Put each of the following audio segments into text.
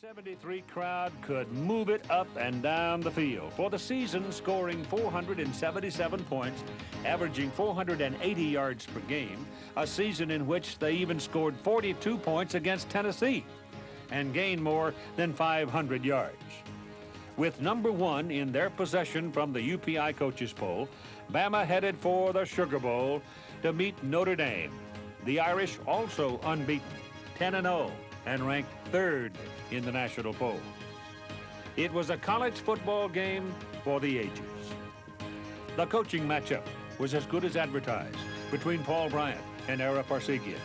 73 crowd could move it up and down the field. For the season, scoring 477 points, averaging 480 yards per game, a season in which they even scored 42 points against Tennessee and gained more than 500 yards. With number one in their possession from the UPI coaches poll, Bama headed for the Sugar Bowl to meet Notre Dame. The Irish also unbeaten, 10 0 and ranked third in the national poll. It was a college football game for the ages. The coaching matchup was as good as advertised between Paul Bryant and Ara Parseghian.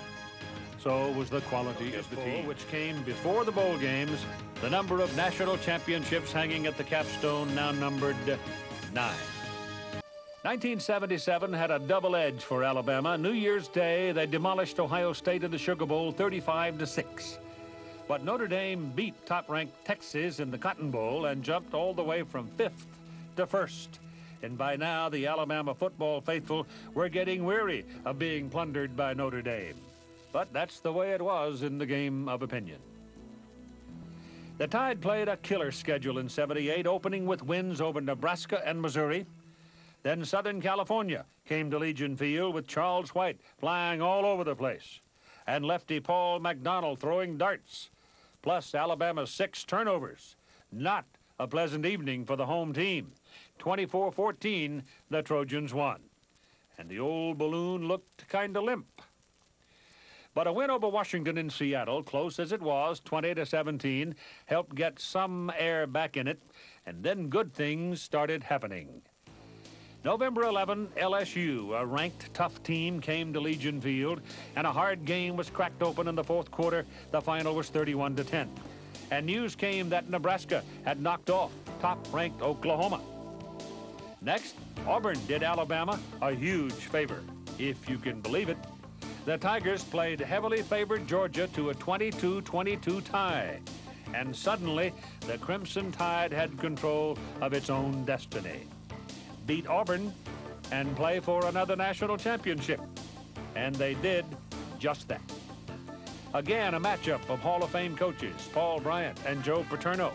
So was the quality of the team, which came before the bowl games. The number of national championships hanging at the capstone now numbered nine. 1977 had a double edge for Alabama. New Year's Day, they demolished Ohio State in the Sugar Bowl 35 to 6. But Notre Dame beat top-ranked Texas in the Cotton Bowl and jumped all the way from fifth to first. And by now, the Alabama football faithful were getting weary of being plundered by Notre Dame. But that's the way it was in the game of opinion. The Tide played a killer schedule in 78, opening with wins over Nebraska and Missouri. Then Southern California came to Legion Field with Charles White flying all over the place and lefty Paul McDonald throwing darts plus Alabama's six turnovers. Not a pleasant evening for the home team. 24-14, the Trojans won. And the old balloon looked kind of limp. But a win over Washington in Seattle, close as it was, 20 to 17, helped get some air back in it, and then good things started happening. November 11, LSU, a ranked tough team, came to Legion Field, and a hard game was cracked open in the fourth quarter. The final was 31 to 10. And news came that Nebraska had knocked off top-ranked Oklahoma. Next, Auburn did Alabama a huge favor, if you can believe it. The Tigers played heavily favored Georgia to a 22-22 tie. And suddenly, the Crimson Tide had control of its own destiny beat Auburn and play for another national championship. And they did just that. Again, a matchup of Hall of Fame coaches, Paul Bryant and Joe Paterno.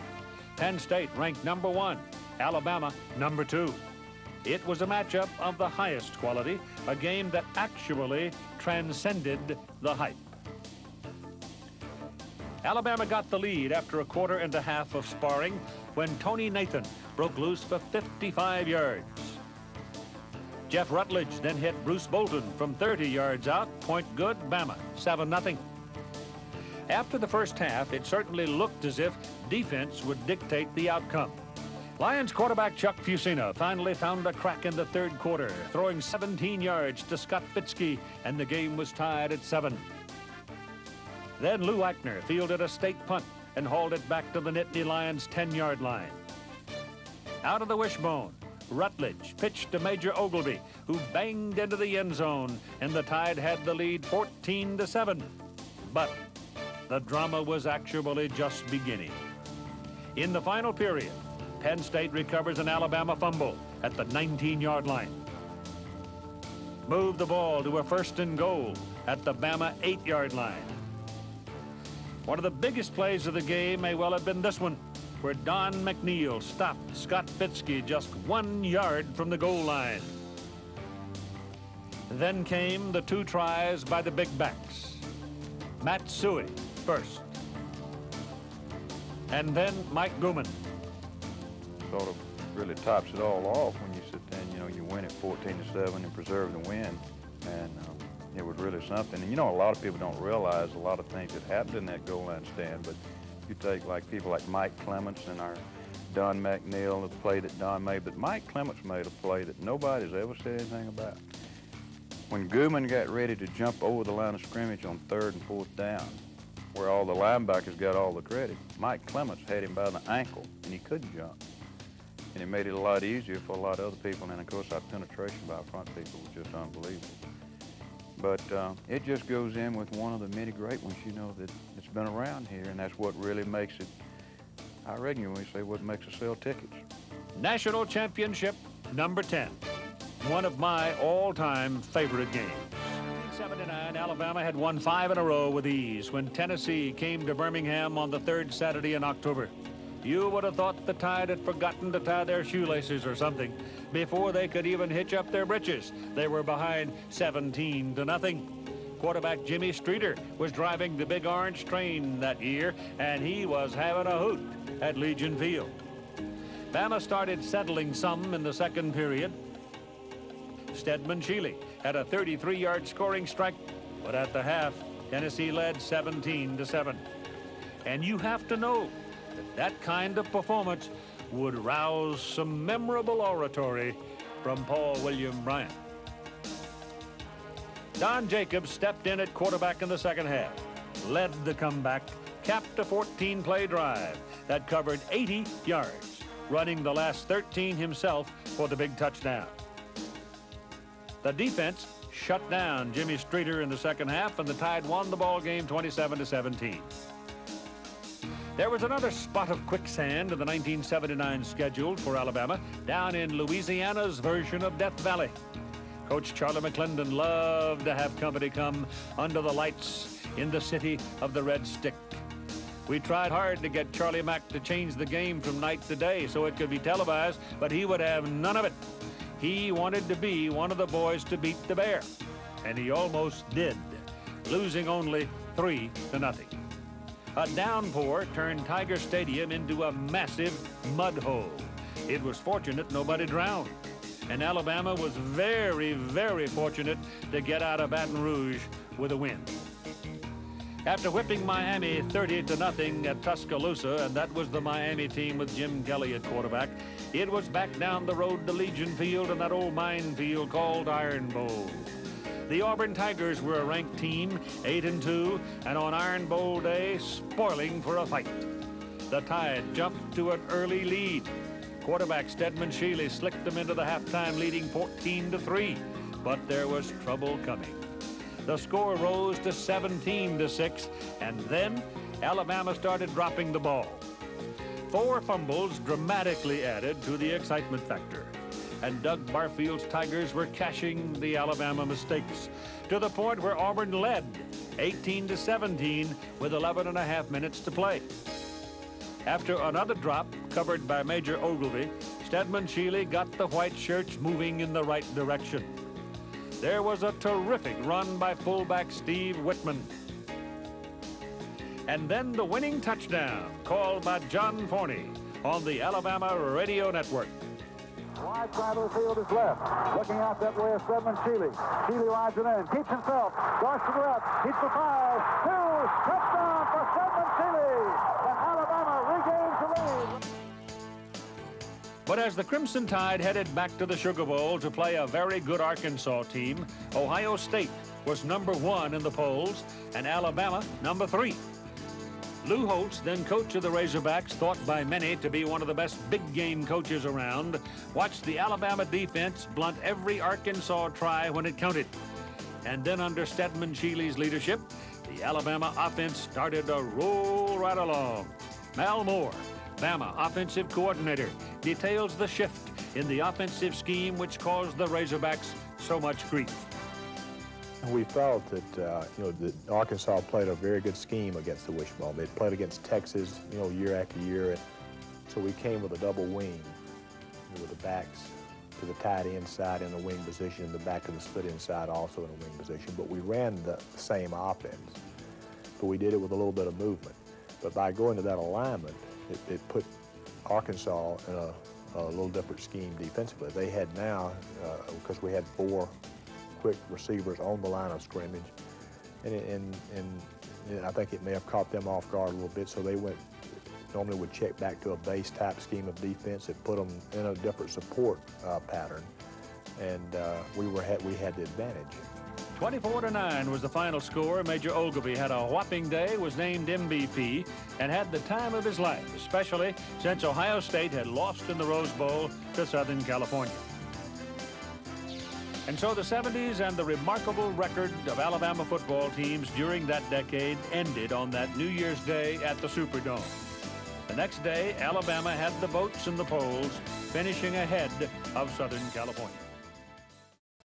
Penn State ranked number one, Alabama number two. It was a matchup of the highest quality, a game that actually transcended the hype. Alabama got the lead after a quarter and a half of sparring when Tony Nathan broke loose for 55 yards. Jeff Rutledge then hit Bruce Bolton from 30 yards out. Point good, Bama, 7-0. After the first half, it certainly looked as if defense would dictate the outcome. Lions quarterback Chuck Fusina finally found a crack in the third quarter, throwing 17 yards to Scott Fitzkee, and the game was tied at seven. Then Lou Ikner fielded a state punt and hauled it back to the Nittany Lions 10-yard line. Out of the wishbone, Rutledge pitched to Major Ogilvie, who banged into the end zone, and the Tide had the lead 14 to 7. But the drama was actually just beginning. In the final period, Penn State recovers an Alabama fumble at the 19-yard line. Move the ball to a first and goal at the Bama 8-yard line. One of the biggest plays of the game may well have been this one where Don McNeal stopped Scott Fitzkee just one yard from the goal line. Then came the two tries by the big backs. Matt Suhey first. And then Mike Guman. Sort of really tops it all off when you sit there and, you know, you win at 14 to 7 and preserve the win. And um, it was really something. And, you know, a lot of people don't realize a lot of things that happened in that goal line stand, but you take like people like Mike Clements and our Don McNeal, the play that Don made, but Mike Clements made a play that nobody's ever said anything about. When Guman got ready to jump over the line of scrimmage on third and fourth down, where all the linebackers got all the credit, Mike Clements had him by the ankle, and he couldn't jump. And it made it a lot easier for a lot of other people, and of course our penetration by our front people was just unbelievable. But uh, it just goes in with one of the many great ones, you know, that it's been around here, and that's what really makes it, I reckon we say what makes us sell tickets. National Championship number 10, one of my all-time favorite games. 1979, Alabama had won five in a row with ease when Tennessee came to Birmingham on the third Saturday in October. You would have thought the Tide had forgotten to tie their shoelaces or something before they could even hitch up their breeches. They were behind 17 to nothing. Quarterback Jimmy Streater was driving the big orange train that year, and he was having a hoot at Legion Field. Bama started settling some in the second period. Steadman Shealy had a 33-yard scoring strike, but at the half, Tennessee led 17 to 7. And you have to know that kind of performance would rouse some memorable oratory from Paul William Bryant. Don Jacobs stepped in at quarterback in the second half, led the comeback, capped a 14-play drive that covered 80 yards, running the last 13 himself for the big touchdown. The defense shut down Jimmy Streater in the second half, and the Tide won the ball game 27 to 17. There was another spot of quicksand in the 1979 schedule for Alabama down in Louisiana's version of Death Valley. Coach Charlie McClendon loved to have company come under the lights in the city of the Red Stick. We tried hard to get Charlie Mack to change the game from night to day so it could be televised, but he would have none of it. He wanted to be one of the boys to beat the Bear, and he almost did, losing only three to nothing. A downpour turned Tiger Stadium into a massive mud hole. It was fortunate nobody drowned, and Alabama was very, very fortunate to get out of Baton Rouge with a win. After whipping Miami 30 to nothing at Tuscaloosa, and that was the Miami team with Jim Kelly at quarterback, it was back down the road to Legion Field and that old minefield called Iron Bowl. The Auburn Tigers were a ranked team, 8 and 2, and on Iron Bowl day, spoiling for a fight. The Tide jumped to an early lead. Quarterback Steadman Shealy slicked them into the halftime leading 14 to 3, but there was trouble coming. The score rose to 17 to 6, and then Alabama started dropping the ball. Four fumbles dramatically added to the excitement factor. And Doug Barfield's Tigers were cashing the Alabama mistakes to the point where Auburn led 18 to 17 with 11 and a half minutes to play. After another drop covered by Major Ogilvie, Steadman Shealy got the white shirts moving in the right direction. There was a terrific run by fullback Steve Whitman and then the winning touchdown called by John Forney on the Alabama Radio Network. Wide side of the field is left. Looking out that way is Steadman Shealy. Shealy rides it in, keeps himself, goes to the left, keeps the five, two, touchdown for Steadman Shealy, and Alabama regains the lead. But as the Crimson Tide headed back to the Sugar Bowl to play a very good Arkansas team, Ohio State was number one in the polls and Alabama number three. Lou Holtz, then coach of the Razorbacks, thought by many to be one of the best big game coaches around, watched the Alabama defense blunt every Arkansas try when it counted. And then under Steadman Shealy's leadership, the Alabama offense started to roll right along. Mal Moore, Bama offensive coordinator, details the shift in the offensive scheme which caused the Razorbacks so much grief. We felt that, uh, you know, that Arkansas played a very good scheme against the wishbone. They'd played against Texas, you know, year after year. And so we came with a double wing with the backs to the tight end side in the wing position the back of the split inside also in a wing position. But we ran the same offense, but we did it with a little bit of movement. But by going to that alignment, it, it put Arkansas in a, a, little different scheme defensively. They had now, because uh, we had four quick receivers on the line of scrimmage. And, and, and I think it may have caught them off guard a little bit, so they went, normally would check back to a base type scheme of defense that put them in a different support uh, pattern. And uh, we, were had, we had the advantage. 24 to 9 was the final score. Major Ogilvie had a whopping day, was named MVP, and had the time of his life, especially since Ohio State had lost in the Rose Bowl to Southern California. And so the 70s and the remarkable record of Alabama football teams during that decade ended on that New Year's Day at the Superdome. The next day, Alabama had the votes in the polls, finishing ahead of Southern California.